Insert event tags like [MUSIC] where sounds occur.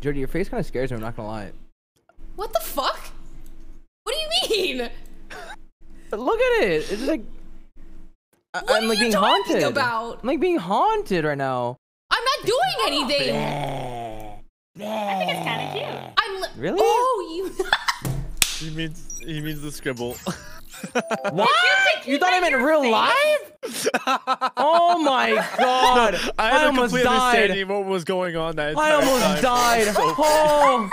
Jodi, your face kind of scares me. I'm not gonna lie. What the fuck? What do you mean? [LAUGHS] Look at it. It's just like I- What I'm are like you being talking haunted. about? I'm like being haunted right now. I'm not doing anything. I think it's kind of cute. I'm li- Really? Oh, you. [LAUGHS] He means he means the scribble. [LAUGHS] What? You you thought I meant real life? oh my [LAUGHS] god! I had I a almost died. what was going on that I almost time. died. [LAUGHS] So- Oh,